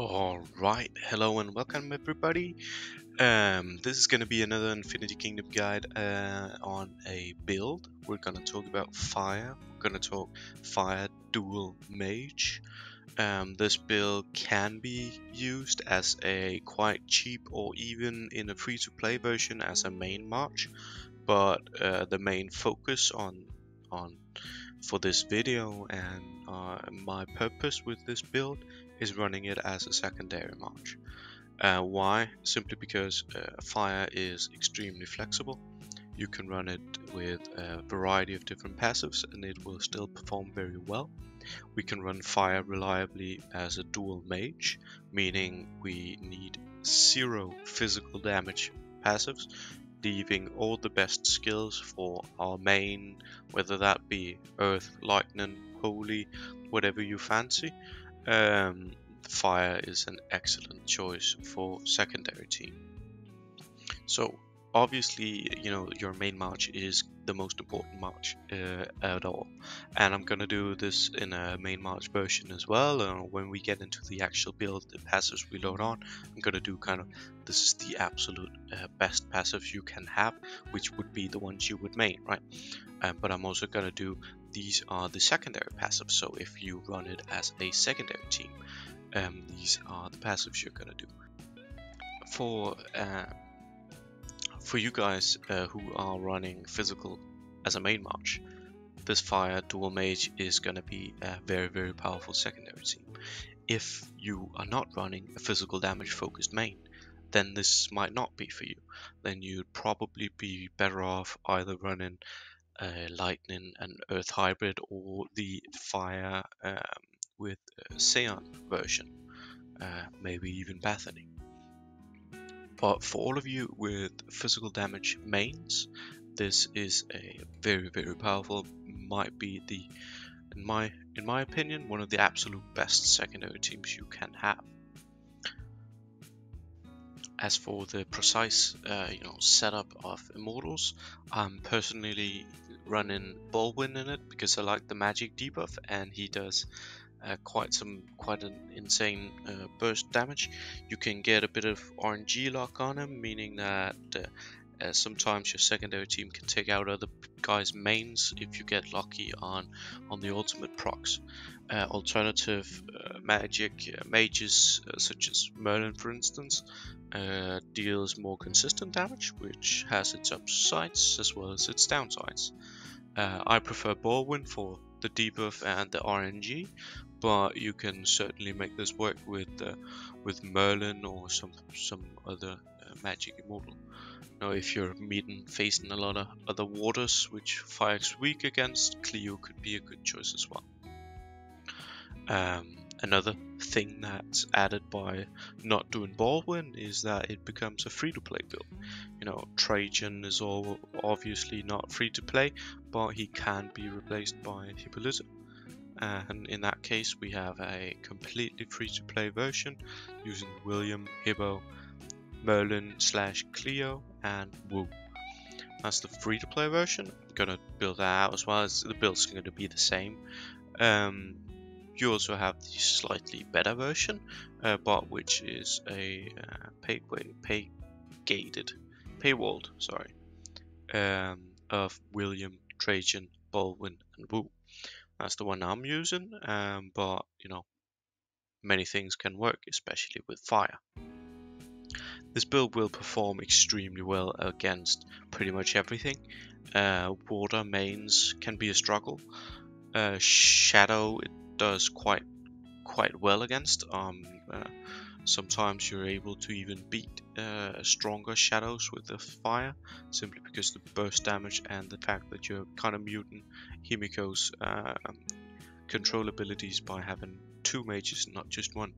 Alright, hello and welcome everybody. Um, this is going to be another Infinity Kingdom guide uh, on a build. We're going to talk about Fire. We're going to talk Fire Dual Mage. Um, this build can be used as a quite cheap or even in a free-to-play version as a main march, but uh, the main focus on on for this video and uh, my purpose with this build is running it as a secondary march. Uh, why? Simply because uh, fire is extremely flexible. You can run it with a variety of different passives and it will still perform very well. We can run fire reliably as a dual mage, meaning we need zero physical damage passives, leaving all the best skills for our main, whether that be earth, lightning, holy, whatever you fancy. Um, fire is an excellent choice for secondary team. So obviously, you know, your main march is the most important march uh, at all. And I'm gonna do this in a main march version as well. And when we get into the actual build, the passives we load on, I'm gonna do kind of, this is the absolute uh, best passives you can have, which would be the ones you would main, right? Um, but I'm also gonna do, these are the secondary passives. So if you run it as a secondary team, um, these are the passives you're gonna do. For uh, for you guys uh, who are running physical as a main march, this fire dual mage is gonna be a very very powerful secondary team. If you are not running a physical damage focused main, then this might not be for you. Then you'd probably be better off either running uh, lightning and earth hybrid or the fire um, with uh, Seon version, uh, maybe even Bethany. But for all of you with physical damage mains, this is a very very powerful, might be the, in my in my opinion, one of the absolute best secondary teams you can have. As for the precise, uh, you know, setup of Immortals, I'm personally running Baldwin in it because I like the magic debuff and he does uh, quite some quite an insane uh, burst damage. You can get a bit of RNG lock on him, meaning that uh, uh, sometimes your secondary team can take out other guys' mains if you get lucky on on the ultimate procs. Uh, alternative uh, magic mages such as Merlin, for instance, deals more consistent damage, which has its upsides as well as its downsides. I prefer Baldwin for the debuff and the RNG, but you can certainly make this work with uh, with Merlin or some some other uh, magic immortal. Now, if you're meeting facing a lot of other waters which Fire's weak against, Cleo could be a good choice as well. Um, another thing that's added by not doing Baldwin is that it becomes a free-to-play build. You know, Trajan is all obviously not free to play, but he can be replaced by Hippolyta and in that case we have a completely free-to-play version using William, Hippo, Merlin slash Cleo and Wu. That's the free-to-play version. I'm gonna build that out as well as the build's going to be the same. Um, you also have the slightly better version, uh, but which is a uh, pay, pay gated, paywalled, sorry, um, of William, Trajan, Baldwin, and Wu. That's the one I'm using, um, but you know, many things can work, especially with fire. This build will perform extremely well against pretty much everything. Uh, water mains can be a struggle. Uh, shadow it does quite quite well against. Um, uh, Sometimes you're able to even beat uh, stronger shadows with the fire, simply because the burst damage and the fact that you're kind of muting Himiko's uh, control abilities by having two mages, not just one.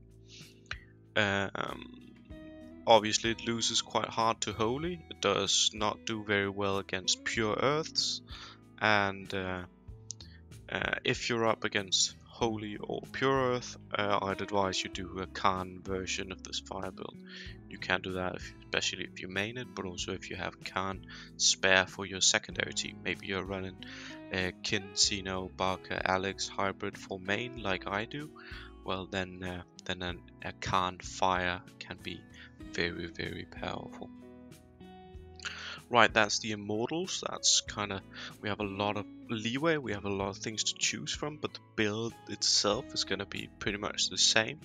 Um, obviously it loses quite hard to Holy, it does not do very well against Pure Earths, and uh, uh, if you're up against Holy or Pure Earth, uh, I'd advise you do a Khan version of this fire build. You Khan do that, if, especially if you main it, but also if you have Khan spare for your secondary team. Maybe you're running uh, Kin, Sino, Barker, Alex hybrid for main like I do, well then uh, then an, a can fire can be very very powerful. Right, that's the Immortals. That's kind of we have a lot of leeway. We have a lot of things to choose from, but the build itself is going to be pretty much the same.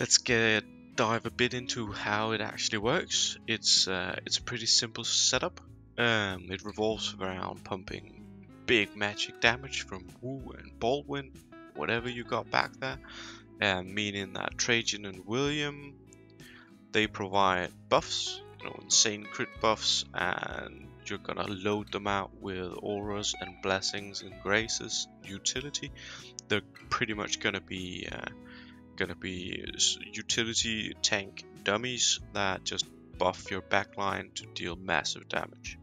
Let's get dive a bit into how it actually works. It's uh, it's a pretty simple setup. Um, it revolves around pumping big magic damage from Wu and Baldwin, whatever you got back there, um, meaning that Trajan and William they provide buffs, you know, insane crit buffs, and you're gonna load them out with auras and blessings and graces utility. They're pretty much gonna be uh, gonna be utility tank dummies that just buff your backline to deal massive damage.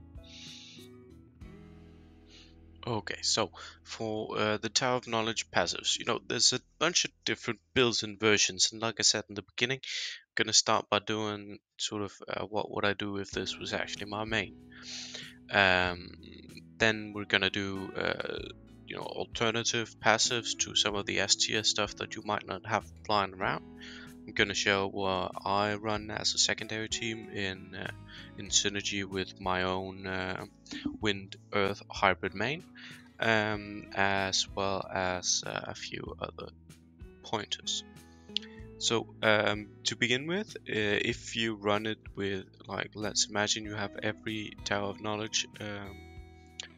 Okay, so for uh, the Tower of Knowledge passives, you know, there's a bunch of different builds and versions, and like I said in the beginning, gonna start by doing sort of uh, what would I do if this was actually my main. Um, then we're gonna do uh, you know alternative passives to some of the S tier stuff that you might not have lying around. I'm gonna show what I run as a secondary team in uh, in synergy with my own uh, Wind Earth hybrid main, um, as well as uh, a few other pointers. So um, to begin with, uh, if you run it with like let's imagine you have every Tower of Knowledge um,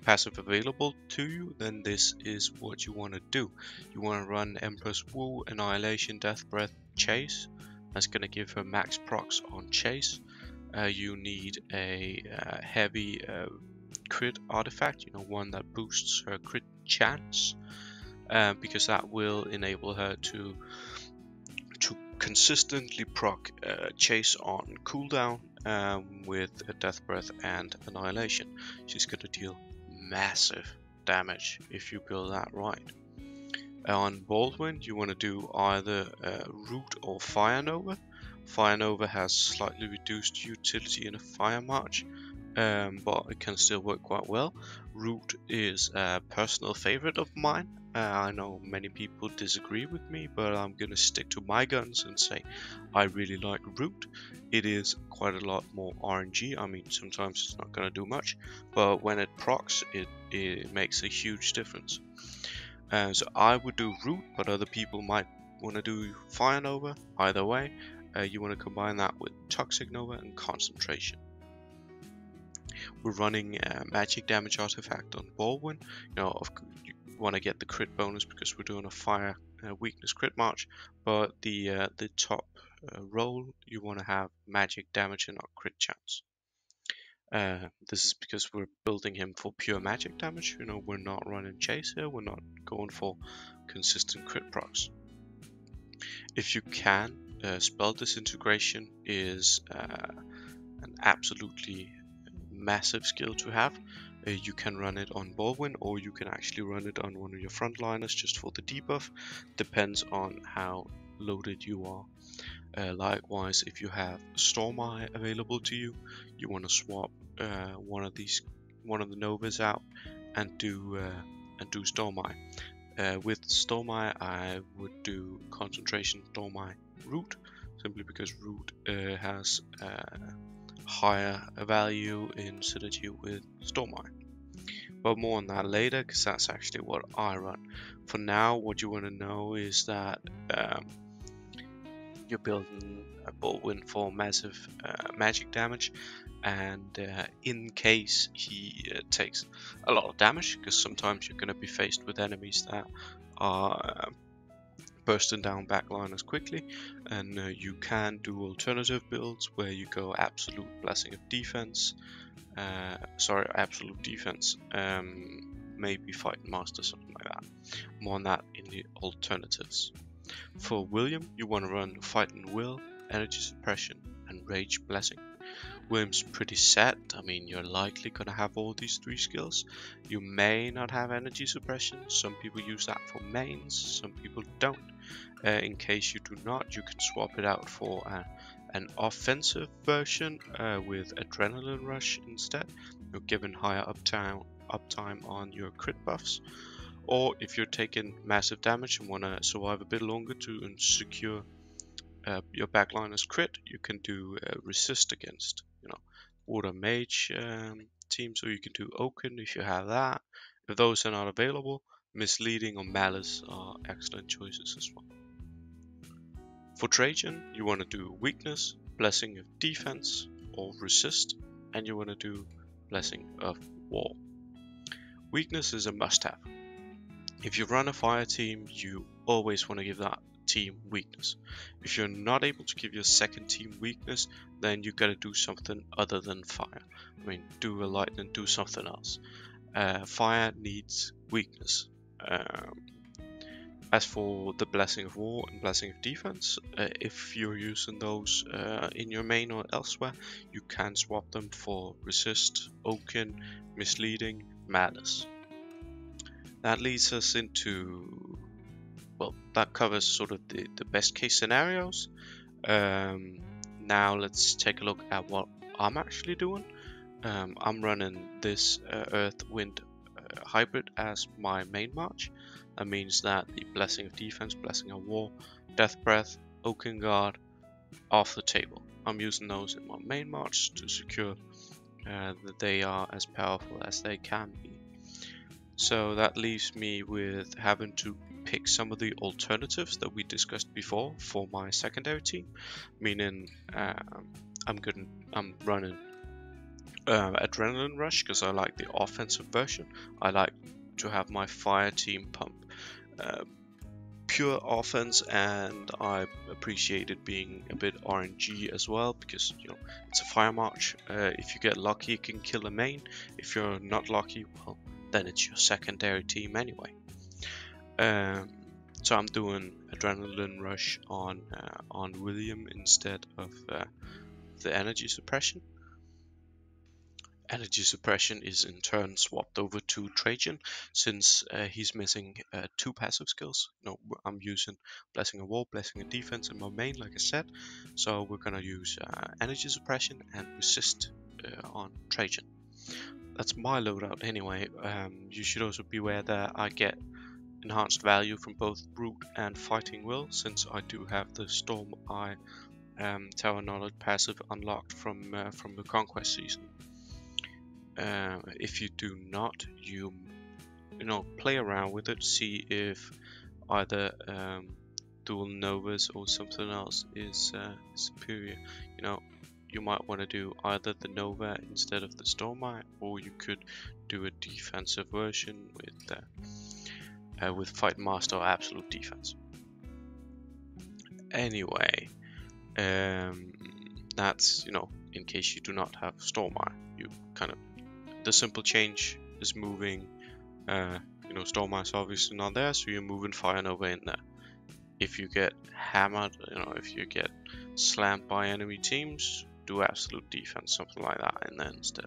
passive available to you, then this is what you want to do. You want to run Empress Wu, Annihilation, Death Breath, Chase. That's going to give her max procs on Chase. Uh, you need a uh, heavy uh, crit artifact, you know, one that boosts her crit chance, uh, because that will enable her to to consistently proc uh, Chase on cooldown um, with a Death Breath and Annihilation. She's going to deal massive damage if you build that right. On Baldwin, you want to do either uh, Root or Fire Nova. Fire Nova has slightly reduced utility in a Fire March, um, but it can still work quite well. Root is a personal favorite of mine. Uh, I know many people disagree with me, but I'm gonna stick to my guns and say I really like Root. It is quite a lot more RNG. I mean, sometimes it's not gonna do much, but when it procs, it, it makes a huge difference. Uh, so I would do Root, but other people might want to do Fire Nova. Either way, uh, you want to combine that with Toxic Nova and Concentration. We're running a magic damage artifact on Baldwin. You know, of, want to get the crit bonus because we're doing a fire uh, weakness crit march, but the uh, the top uh, roll you want to have magic damage and not crit chance. Uh, this is because we're building him for pure magic damage. You know, we're not running chase here. We're not going for consistent crit procs. If you can, uh, spell disintegration is uh, an absolutely massive skill to have. Uh, you can run it on Baldwin or you can actually run it on one of your frontliners just for the debuff. Depends on how loaded you are. Uh, likewise, if you have Storm Eye available to you, you want to swap uh, one of these, one of the Novas out, and do uh, and do Storm Eye. Uh, with Storm Eye, I would do Concentration Storm Eye Root, simply because Root uh, has higher value in synergy with Storm Eye. But more on that later, because that's actually what I run. For now, what you want to know is that um, you're building a Baldwin for massive uh, magic damage, and uh, in case he uh, takes a lot of damage, because sometimes you're going to be faced with enemies that are bursting down backliners quickly and uh, you can do alternative builds where you go absolute blessing of defense uh, sorry absolute defense um, maybe fighting master something like that. More on that in the alternatives. For William you want to run fight fighting will energy suppression and rage blessing William's pretty set. I mean, you're likely going to have all these three skills. You may not have energy suppression. Some people use that for mains, some people don't. Uh, in case you do not, you can swap it out for a, an offensive version uh, with Adrenaline Rush instead. You're given higher uptime, uptime on your crit buffs. or if you're taking massive damage and want to survive a bit longer to secure uh, your backliner's crit, you can do uh, resist against, know, mage um, teams, or you can do Oaken if you have that. If those are not available, misleading or malice are excellent choices as well. For Trajan, you want to do weakness, blessing of defense, or resist, and you want to do blessing of war. Weakness is a must-have. If you run a fire team, you always want to give that team weakness. If you're not able to give your second team weakness, then you gotta do something other than fire. I mean, do a lightning, do something else. Uh, fire needs weakness. Um, as for the Blessing of War and Blessing of Defense, uh, if you're using those uh, in your main or elsewhere, you can swap them for Resist, Oaken, Misleading, Malice. That leads us into, well, that covers sort of the, the best case scenarios. Um, now let's take a look at what I'm actually doing. Um, I'm running this uh, Earth Wind uh, hybrid as my main march. That means that the Blessing of Defense, Blessing of War, Death Breath, Oaken Guard off the table. I'm using those in my main march to secure uh, that they are as powerful as they can be. So that leaves me with having to pick some of the alternatives that we discussed before for my secondary team, meaning uh, I'm good. I'm running uh, Adrenaline Rush because I like the offensive version. I like to have my fire team pump uh, pure offense and I appreciate it being a bit RNG as well because you know it's a fire march. Uh, if you get lucky, you can kill a main. If you're not lucky, well, then it's your secondary team anyway. Um, so I'm doing Adrenaline Rush on uh, on William instead of uh, the energy suppression. Energy suppression is in turn swapped over to Trajan since uh, he's missing uh, two passive skills. No, I'm using Blessing of War, Blessing of Defense in my main, like I said. So we're gonna use uh, Energy suppression and Resist uh, on Trajan. That's my loadout anyway. Um, you should also beware that I get enhanced value from both Root and Fighting Will since I do have the Storm Eye um, Tower Knowledge passive unlocked from uh, from the Conquest season. Uh, if you do not, you you know play around with it, see if either um, dual novas or something else is uh, superior. You know, you might want to do either the nova instead of the Storm Eye, or you could do a defensive version with uh, uh, with fight master or absolute defense. Anyway, um, that's you know in case you do not have Storm Eye, you kind of the simple change is moving, uh, you know, Storm Eye's obviously not there, so you're moving Fire Nova in there. If you get hammered, you know, if you get slammed by enemy teams, do absolute defense, something like that in there instead.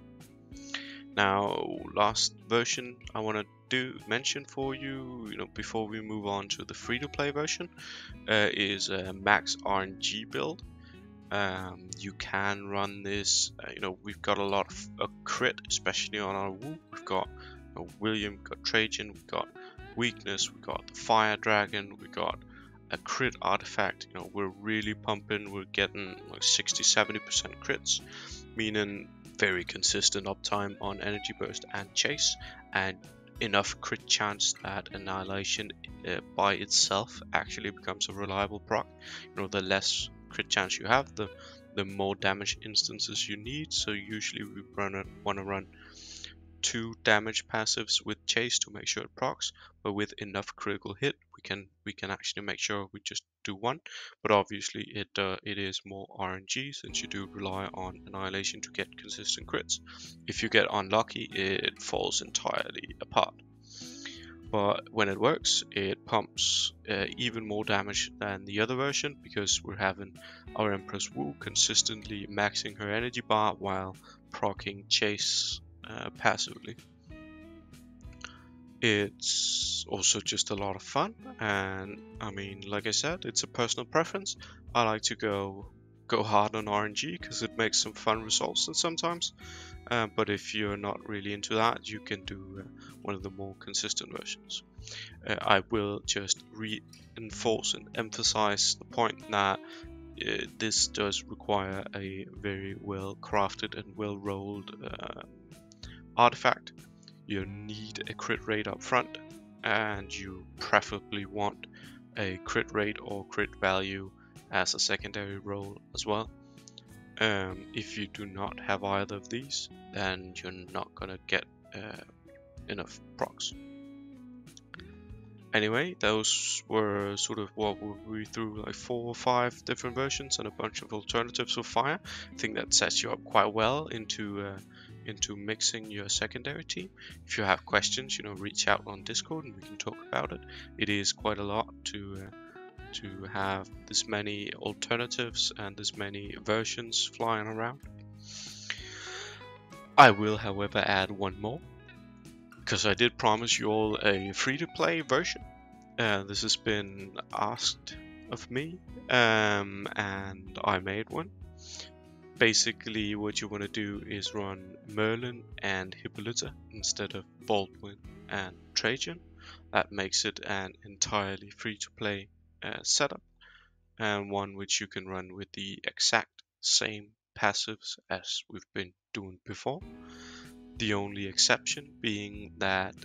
Now, last version I want to do mention for you, you know, before we move on to the free-to-play version, uh, is a max RNG build. Um, you can run this, uh, you know, we've got a lot of a crit, especially on our Wu. We've got you know, William, we've got Trajan, we've got weakness, we've got the Fire Dragon, we've got a crit artifact. You know, we're really pumping, we're getting like 60 70% crits, meaning very consistent uptime on Energy Burst and Chase, and enough crit chance that Annihilation uh, by itself actually becomes a reliable proc. You know, the less crit chance you have, the the more damage instances you need. So usually we run want to run two damage passives with chase to make sure it procs, but with enough critical hit we can we can actually make sure we just do one. But obviously it uh, it is more RNG since you do rely on annihilation to get consistent crits. If you get unlucky, it falls entirely apart but when it works it pumps uh, even more damage than the other version because we're having our Empress Wu consistently maxing her energy bar while proccing Chase uh, passively. It's also just a lot of fun and I mean like I said it's a personal preference. I like to go go hard on RNG because it makes some fun results sometimes uh, but if you're not really into that, you can do uh, one of the more consistent versions. uh, I will just reinforce and emphasize the point that uh, this does require a very well crafted and well rolled uh, artifact. You need a crit rate up front, and you preferably want a crit rate or crit value as a secondary role as well. Um, if you do not have either of these, then you're not gonna get uh, enough procs. Anyway, those were sort of what we threw like four or five different versions and a bunch of alternatives for fire. I think that sets you up quite well into uh, into mixing your secondary team. If you have questions, you know, reach out on Discord and we can talk about it. It is quite a lot to uh, to have this many alternatives and this many versions flying around. I will, however, add one more because I did promise you all a free-to-play version. Uh, this has been asked of me, um, and I made one. Basically, what you want to do is run Merlin and Hippolyta instead of Baldwin and Trajan. That makes it an entirely free-to-play uh, setup, and one which you can run with the exact same passives as we've been doing before. The only exception being that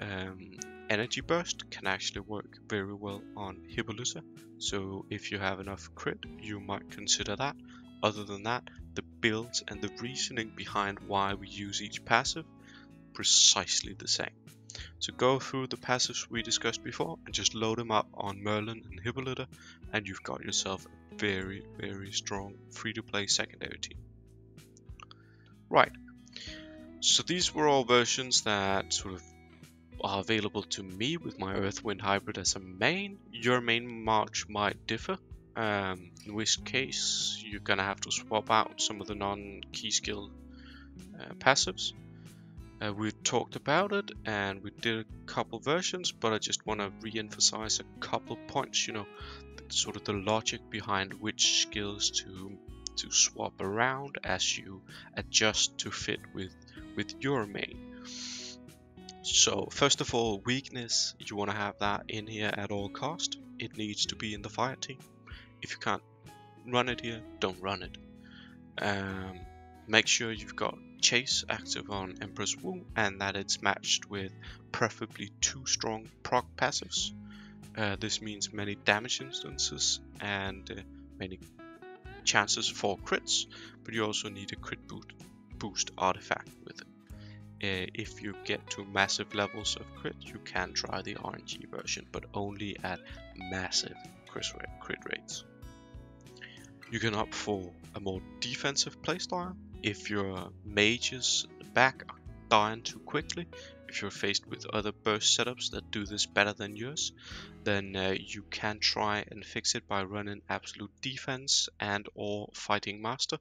um, Energy Burst can actually work very well on Hippolyta, so if you have enough crit, you might consider that. Other than that, the builds and the reasoning behind why we use each passive, precisely the same. So go through the passives we discussed before and just load them up on Merlin and Hippolyta and you've got yourself a very, very strong free-to-play secondary team. Right, so these were all versions that sort of are available to me with my Earthwind Hybrid as a main. Your main march might differ, um, in which case you're gonna have to swap out some of the non-key skill uh, passives. Uh, we talked about it and we did a couple versions, but I just want to re-emphasize a couple points, you know, sort of the logic behind which skills to to swap around as you adjust to fit with with your main. So first of all, weakness, you want to have that in here at all cost. It needs to be in the fire team. If you can't run it here, don't run it. Um, make sure you've got chase active on Empress Wu and that it's matched with preferably two strong proc passives. Uh, this means many damage instances and uh, many chances for crits, but you also need a crit boost, boost artifact with it. Uh, if you get to massive levels of crit, you can try the RNG version, but only at massive crit rates. You can opt for a more defensive playstyle if your mages back are dying too quickly. If you're faced with other burst setups that do this better than yours, then uh, you can try and fix it by running absolute defense and or fighting master.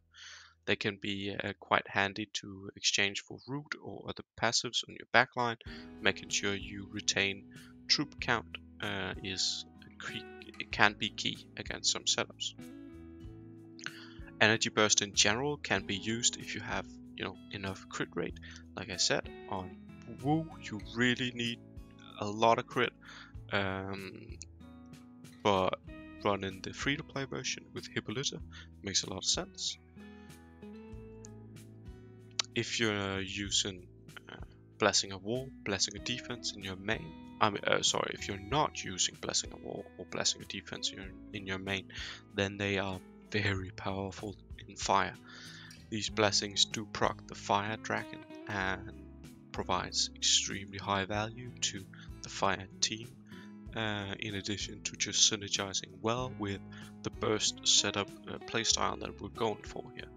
They can be uh, quite handy to exchange for root or other passives on your backline. Making sure you retain troop count uh, is it can be key against some setups. Energy burst in general can be used if you have you know enough crit rate. Like I said, on Wu you really need a lot of crit, um, but running the free-to-play version with Hippolyta makes a lot of sense. If you're using uh, Blessing of War, Blessing of Defense in your main, I mean, uh, sorry, if you're not using Blessing of War or Blessing of Defense in your, in your main, then they are very powerful in fire. These blessings do proc the fire dragon and provides extremely high value to the fire team uh, in addition to just synergizing well with the burst setup uh, playstyle that we're going for here.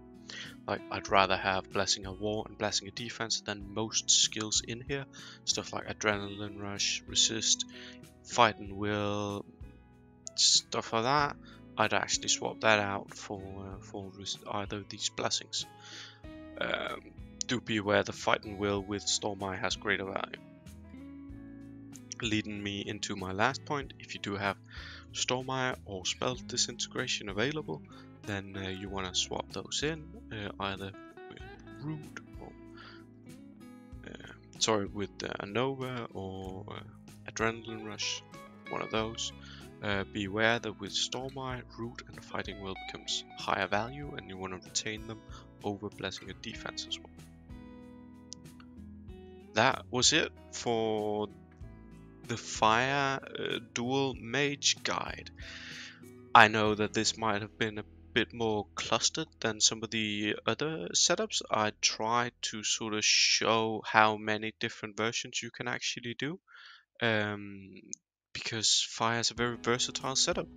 Like I'd rather have Blessing of War and Blessing of Defense than most skills in here. Stuff like Adrenaline Rush, Resist, Fight and Will, stuff like that. I'd actually swap that out for uh, for either of these blessings. Um, do be aware the fight and will with Stormeye has greater value. Leading me into my last point, if you do have Stormeye or Spell Disintegration available, then uh, you want to swap those in, uh, either with Root or uh, sorry with uh, Nova or Adrenaline Rush, one of those. Be aware that with Stormeye, Root and Fighting Will becomes higher value and you want to retain them over Blessing and Defense as well. That was it for the Fire uh, Dual Mage Guide. I know that this might have been a bit more clustered than some of the other setups. I tried to sort of show how many different versions you can actually do. Um, because fire is a very versatile setup.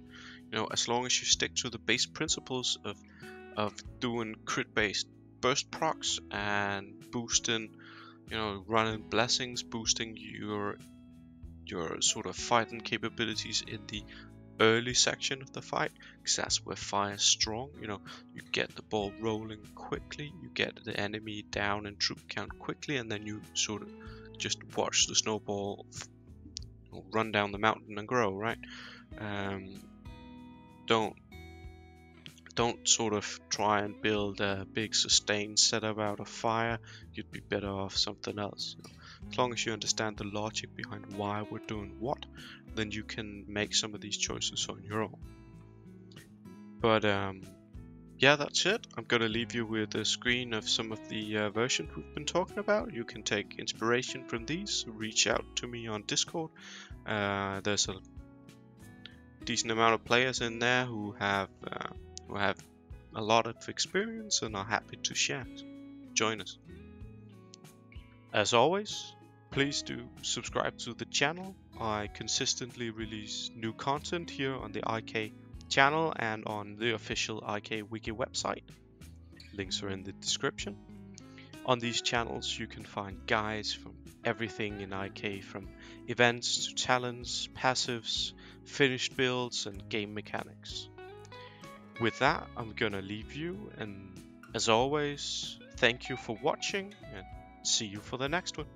You know, as long as you stick to the base principles of of doing crit based burst procs and boosting, you know, running blessings, boosting your your sort of fighting capabilities in the early section of the fight because that's where fire is strong you know you get the ball rolling quickly you get the enemy down in troop count quickly and then you sort of just watch the snowball run down the mountain and grow, right? Um, don't don't sort of try and build a big sustained setup out of fire. You'd be better off something else. As long as you understand the logic behind why we're doing what, then you can make some of these choices on your own. But um, yeah, that's it. I'm going to leave you with a screen of some of the uh, versions we've been talking about. You can take inspiration from these, reach out to me on Discord. Uh, there's a decent amount of players in there who have uh, who have a lot of experience and are happy to share. join us. As always, please do subscribe to the channel. I consistently release new content here on the IK channel and on the official IK Wiki website. Links are in the description. On these channels you can find guides from everything in IK from events to talents, passives, finished builds and game mechanics. With that I'm gonna leave you and as always thank you for watching and see you for the next one.